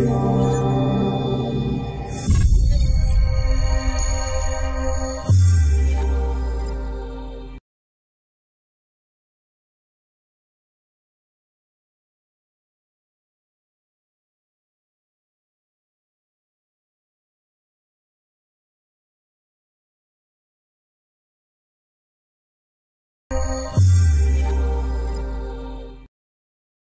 spirit.